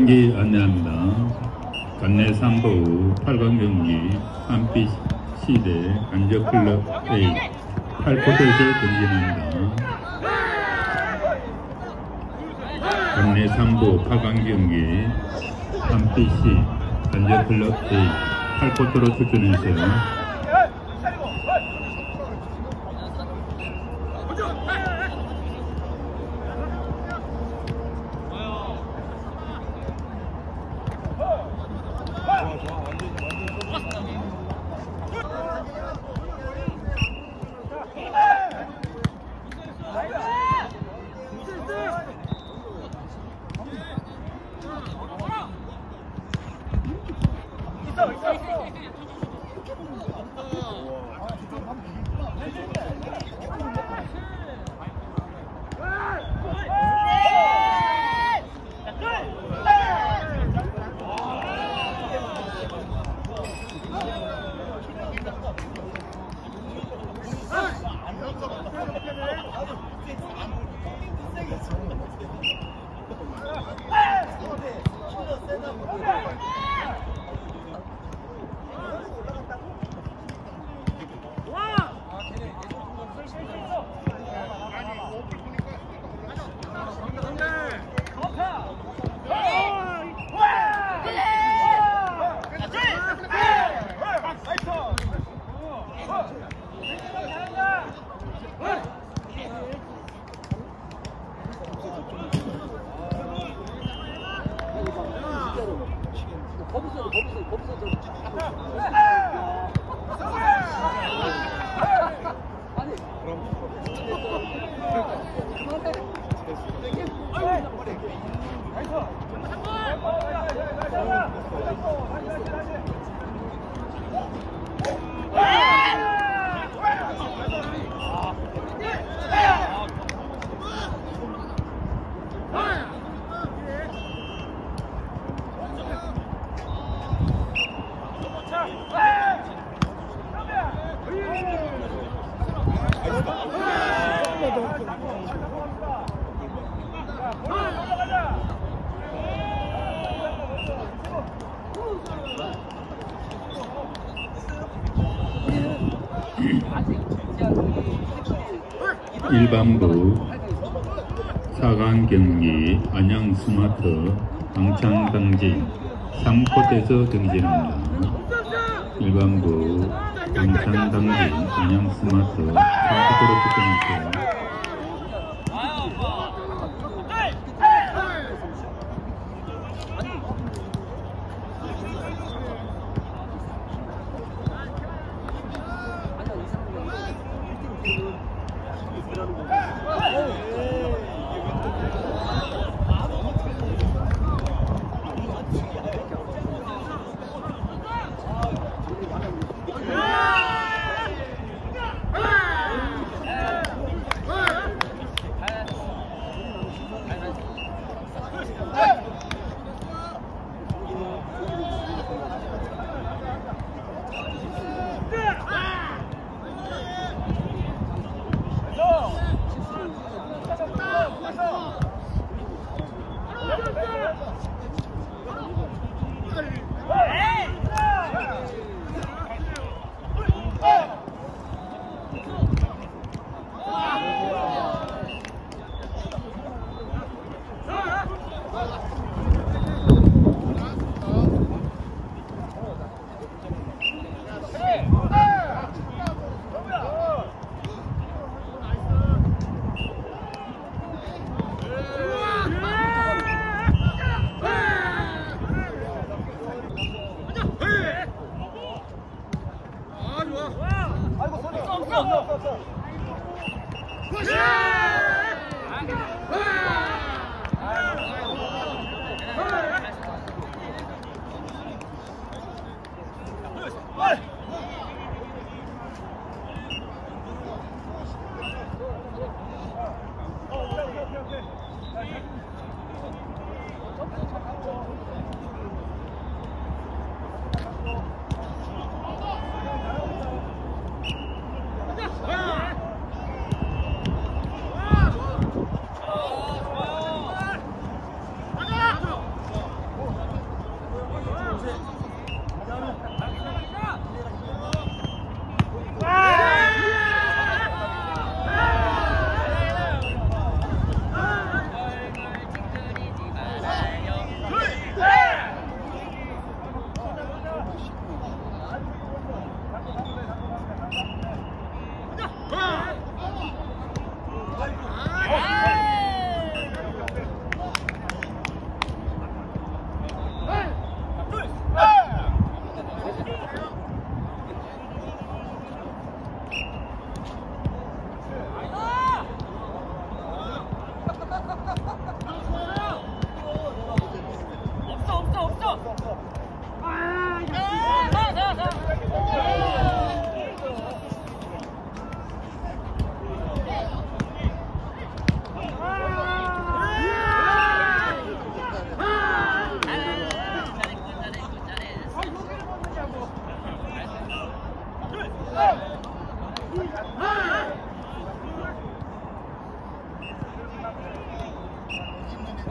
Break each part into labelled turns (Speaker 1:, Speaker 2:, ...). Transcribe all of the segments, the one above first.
Speaker 1: 경기 안내합니다. 관내 3부 8강 경기 한빛 시대 안저클럽 A 8포트에서 경기합니다. 관내 3부 8강 경기 한빛시 안저클럽 A 8포트로 출전해서 스마트 방창당진 3코트에서 경진합니다. 일반부 방창당진 안양 스마트 3코트로 출전했어요.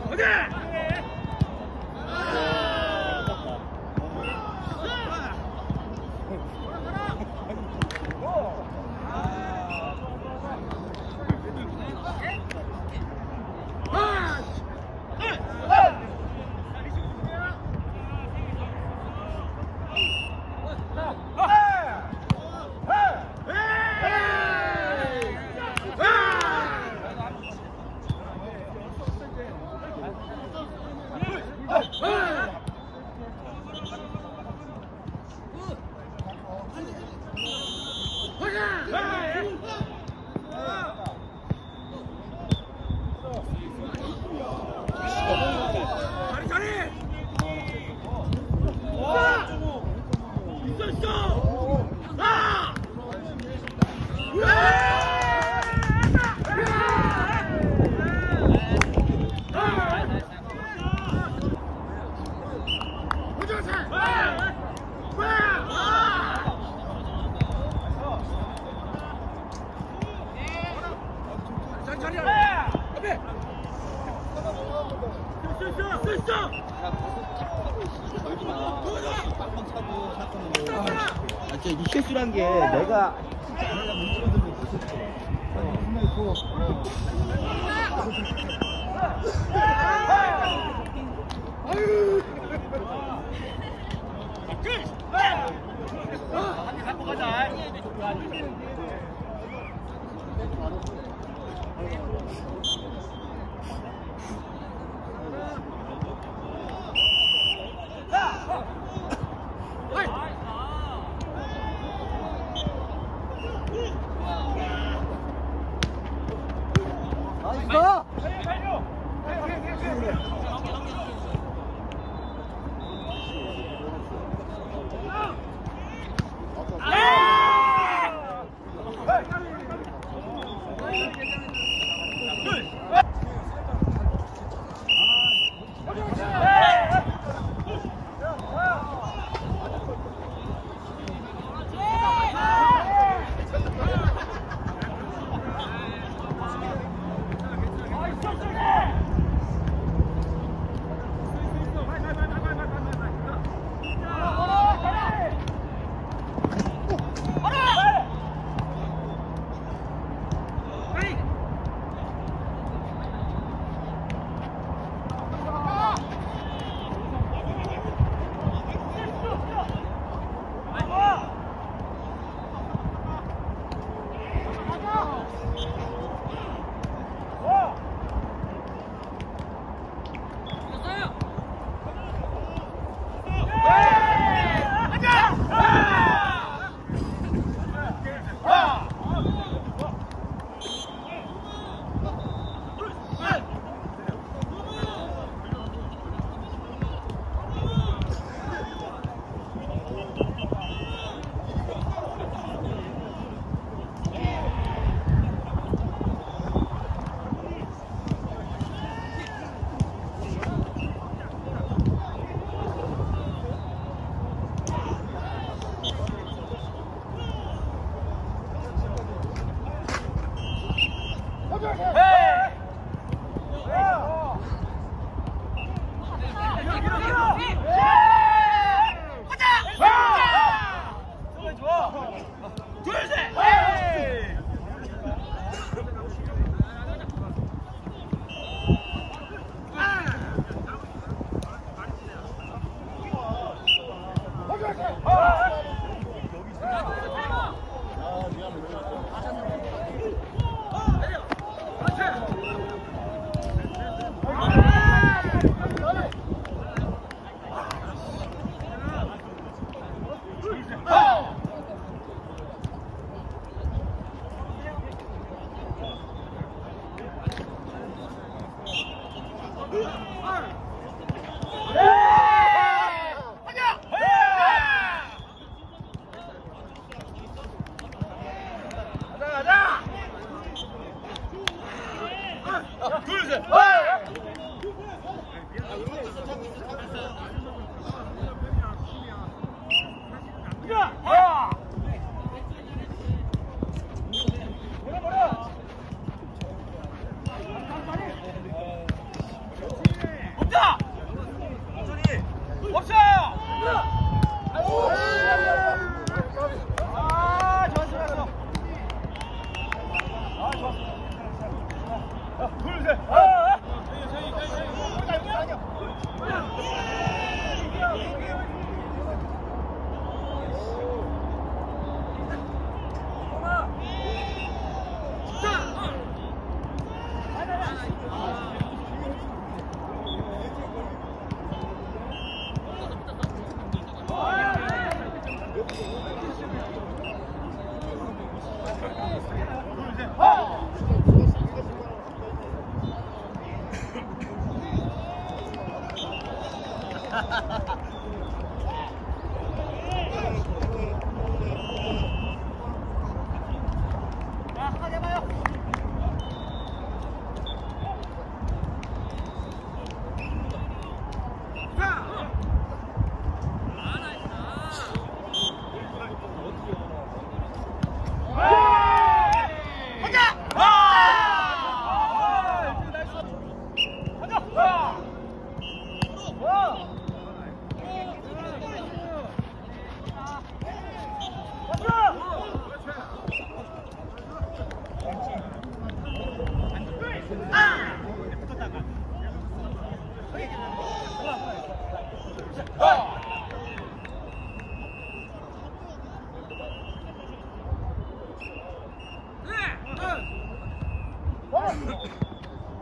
Speaker 2: 아,
Speaker 3: 진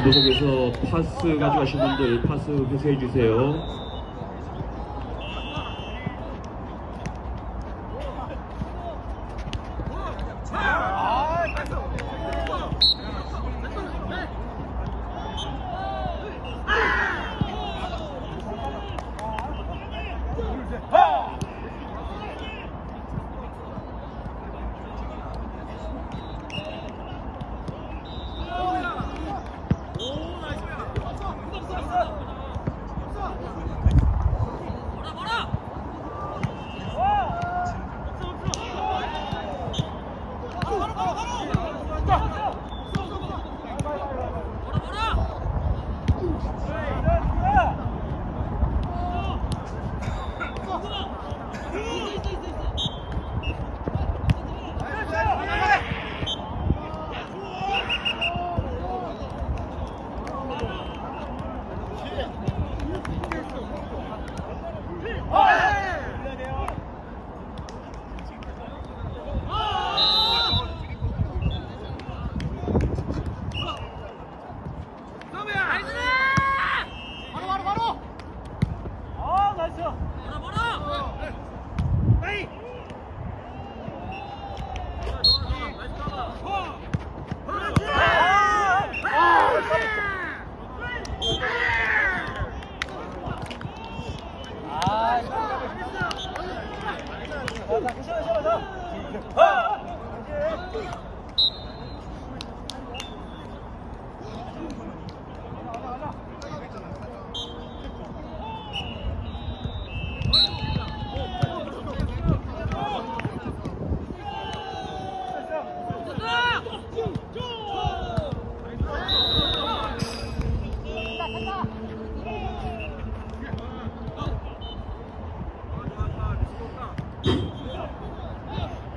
Speaker 3: 본부석에서 파스 가져가신 분들 파스 회수해 주세요.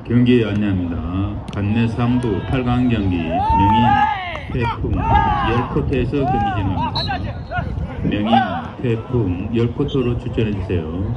Speaker 1: 경기 안내합니다. 간내 3부 8강 경기 명인 태풍 10코트에서 경기 진행합니다. 명인 태풍 10코트로 추천해 주세요.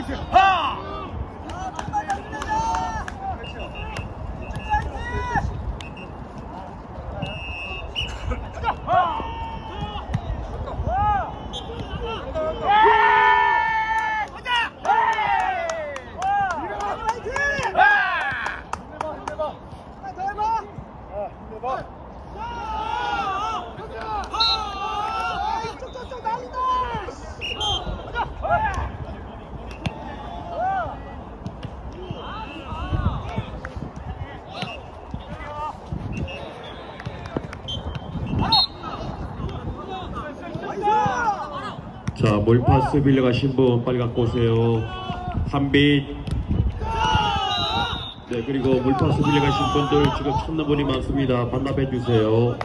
Speaker 3: Norwegian. 몰파스 빌려가신 분 빨리 갖고 오세요. 한빛. 네, 그리고 몰파스 빌려가신 분들 지금 찾는 분이 많습니다. 반납해 주세요.